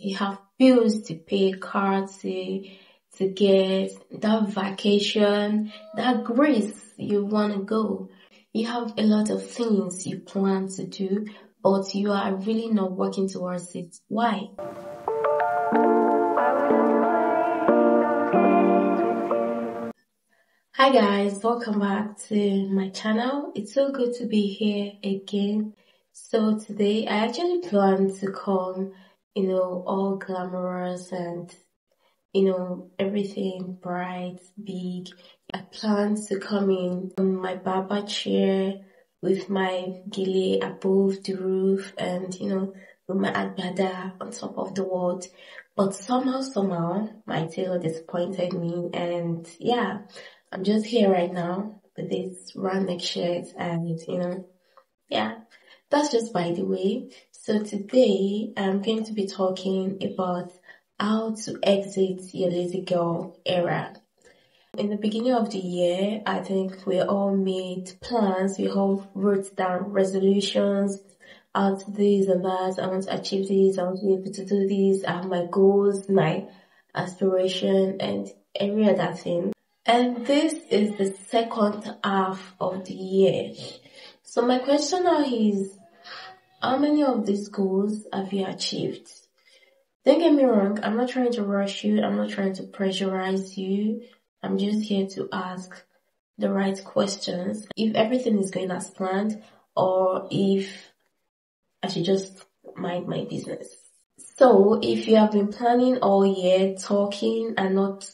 you have bills to pay, cars to, to get, that vacation, that Greece you want to go. You have a lot of things you plan to do, but you are really not working towards it. Why? Hi guys, welcome back to my channel. It's so good to be here again. So today I actually plan to come, you know, all glamorous and, you know, everything bright, big. I plan to come in on my barber chair with my gele above the roof and, you know, with my agbada on top of the world. But somehow, somehow, my tailor disappointed me and yeah, I'm just here right now with this round neck shirt and you know, yeah, that's just by the way. So today I'm going to be talking about how to exit your lazy girl era. In the beginning of the year, I think we all made plans, we all wrote down resolutions, out this and that, I want to achieve this, I want to be able to do this, I have my goals, my aspiration and every other thing. And this is the second half of the year. So my question now is, how many of these goals have you achieved? Don't get me wrong, I'm not trying to rush you, I'm not trying to pressurize you. I'm just here to ask the right questions. If everything is going as planned or if I should just mind my business. So if you have been planning all year, talking and not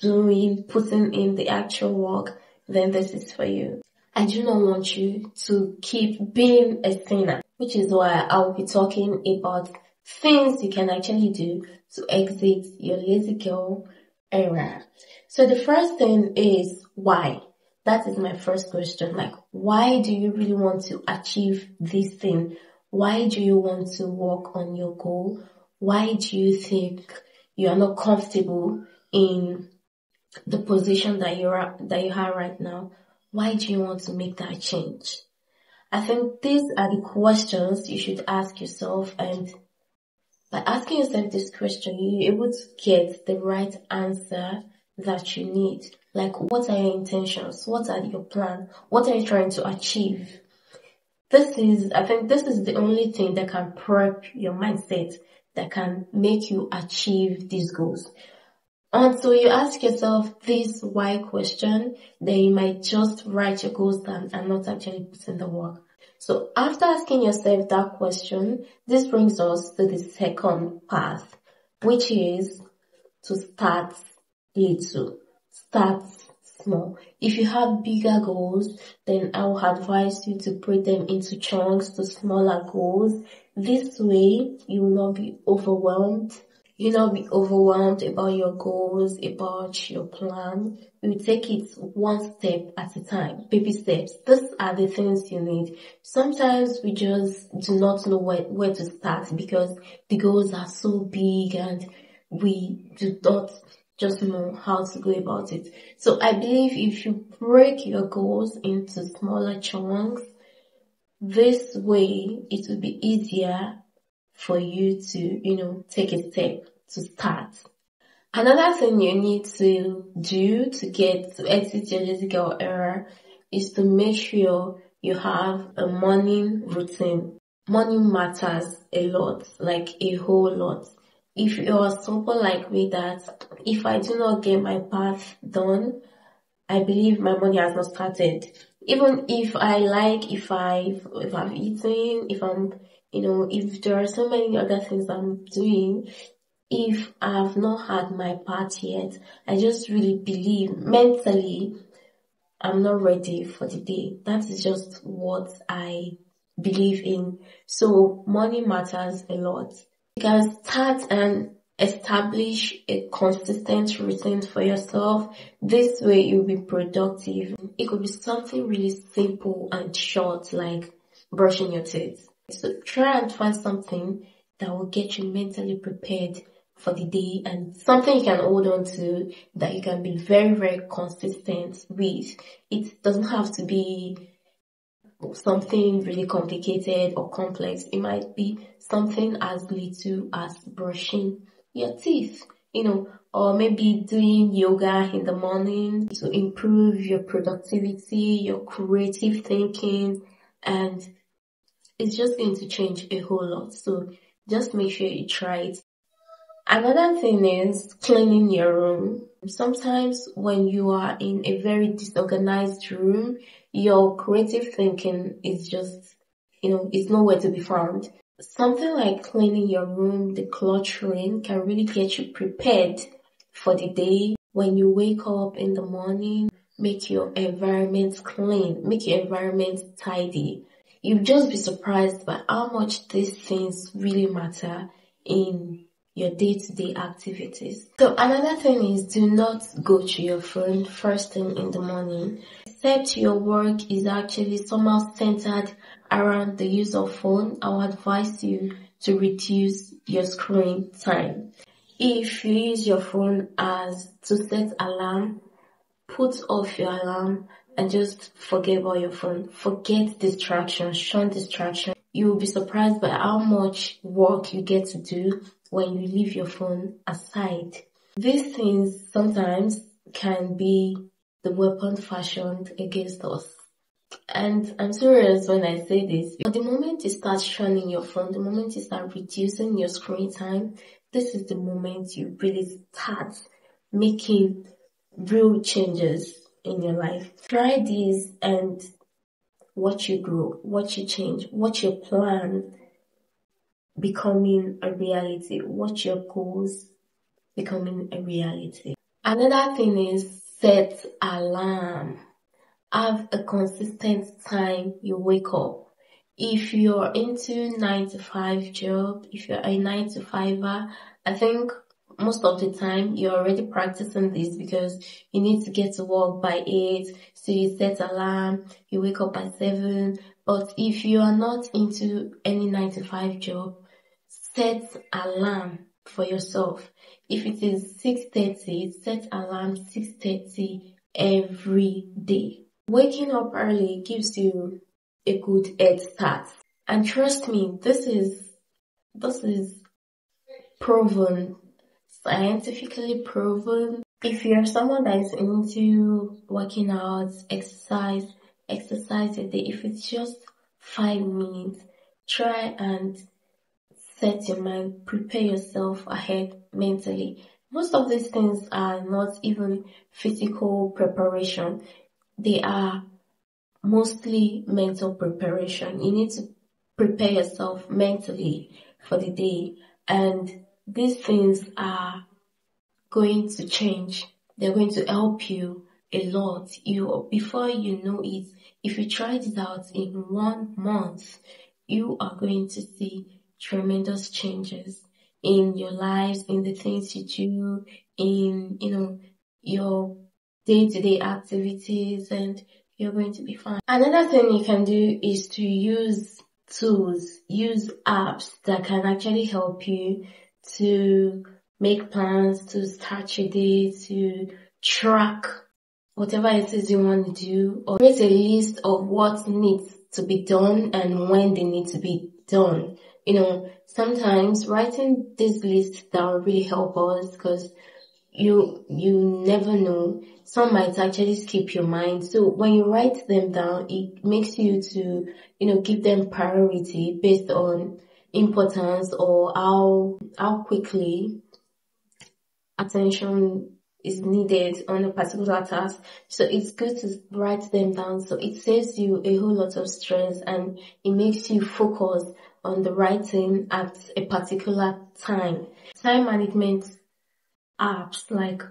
doing, putting in the actual work, then this is for you. I do not want you to keep being a sinner, which is why I'll be talking about things you can actually do to exit your lazy girl era. So the first thing is why? That is my first question. Like, why do you really want to achieve this thing? Why do you want to work on your goal? Why do you think you are not comfortable in the position that you're that you have right now, why do you want to make that change? I think these are the questions you should ask yourself and by asking yourself this question, you're able to get the right answer that you need. Like what are your intentions? What are your plan? What are you trying to achieve? This is, I think this is the only thing that can prep your mindset that can make you achieve these goals. And so you ask yourself this why question, then you might just write your goals down and not actually put in the work. So after asking yourself that question, this brings us to the second path, which is to start little. Start small. If you have bigger goals, then I will advise you to break them into chunks to smaller goals. This way, you will not be overwhelmed you not be overwhelmed about your goals, about your plan. You take it one step at a time, baby steps. These are the things you need. Sometimes we just do not know where, where to start because the goals are so big and we do not just know how to go about it. So I believe if you break your goals into smaller chunks, this way it will be easier for you to, you know, take a step to start. Another thing you need to do to get to exit your girl era is to make sure you have a morning routine. Morning matters a lot, like a whole lot. If you are someone like me that if I do not get my path done, I believe my morning has not started. Even if I like, if I, if I've eaten, if I'm you know, if there are so many other things I'm doing, if I've not had my part yet, I just really believe mentally I'm not ready for the day. That is just what I believe in. So money matters a lot. You can start and establish a consistent routine for yourself. This way you'll be productive. It could be something really simple and short like brushing your teeth. So try and find something that will get you mentally prepared for the day and something you can hold on to that you can be very, very consistent with. It doesn't have to be something really complicated or complex. It might be something as little as brushing your teeth, you know, or maybe doing yoga in the morning to improve your productivity, your creative thinking, and it's just going to change a whole lot. So just make sure you try it. Another thing is cleaning your room. Sometimes when you are in a very disorganized room, your creative thinking is just, you know, it's nowhere to be found. Something like cleaning your room, decluttering can really get you prepared for the day. When you wake up in the morning, make your environment clean, make your environment tidy. You'll just be surprised by how much these things really matter in your day-to-day activities. So another thing is do not go to your phone first thing in the morning. Except your work is actually somehow centered around the use of phone, I would advise you to reduce your screen time. If you use your phone as to set alarm, put off your alarm and just forget about your phone. Forget distractions, shun distraction. You will be surprised by how much work you get to do when you leave your phone aside. These things sometimes can be the weapon fashioned against us. And I'm serious when I say this. But the moment you start shunning your phone, the moment you start reducing your screen time, this is the moment you really start making real changes in your life. Try this and watch you grow, watch you change, watch your plan becoming a reality, watch your goals becoming a reality. Another thing is set alarm. Have a consistent time you wake up. If you're into nine to five job, if you're a nine to fiver, I think most of the time you're already practicing this because you need to get to work by 8, so you set alarm, you wake up at 7. But if you are not into any 9 to 5 job, set alarm for yourself. If it is 6.30, set alarm 6.30 every day. Waking up early gives you a good head start. And trust me, this is, this is proven scientifically proven. If you're someone that is into working out, exercise, exercise a day, if it's just five minutes, try and set your mind, prepare yourself ahead mentally. Most of these things are not even physical preparation. They are mostly mental preparation. You need to prepare yourself mentally for the day and these things are going to change. They're going to help you a lot. You, before you know it, if you try it out in one month, you are going to see tremendous changes in your lives, in the things you do, in, you know, your day-to-day activities and you're going to be fine. Another thing you can do is to use tools, use apps that can actually help you to make plans, to start your day, to track whatever it is you want to do, or create a list of what needs to be done and when they need to be done. You know, sometimes writing this list down really help us because you, you never know. Some might actually skip your mind. So when you write them down, it makes you to, you know, give them priority based on importance or how how quickly attention is needed on a particular task. So it's good to write them down. So it saves you a whole lot of stress and it makes you focus on the writing at a particular time. Time management apps like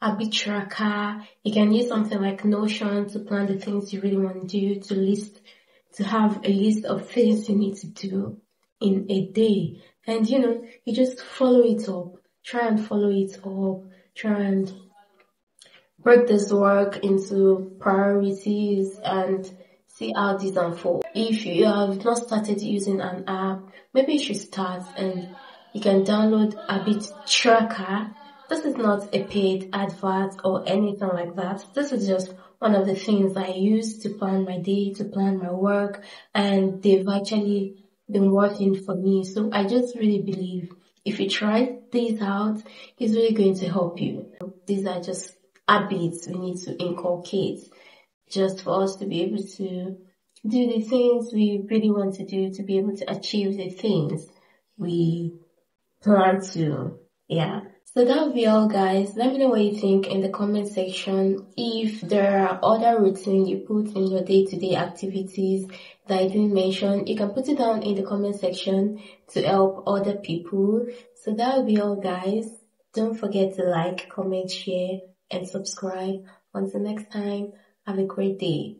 Habit Tracker. You can use something like Notion to plan the things you really want to do, to list, to have a list of things you need to do in a day. And you know, you just follow it up. Try and follow it up. Try and break this work into priorities and see how this unfold. If you have not started using an app, maybe you should start and you can download Habit Tracker. This is not a paid advert or anything like that. This is just one of the things I use to plan my day, to plan my work, and they've actually been working for me. So I just really believe if you try these out, it's really going to help you. These are just habits we need to inculcate just for us to be able to do the things we really want to do, to be able to achieve the things we plan to. Yeah. So that will be all guys. Let me know what you think in the comment section. If there are other routines you put in your day-to-day activities that I didn't mention, you can put it down in the comment section to help other people. So that will be all guys. Don't forget to like, comment, share and subscribe. Until next time, have a great day.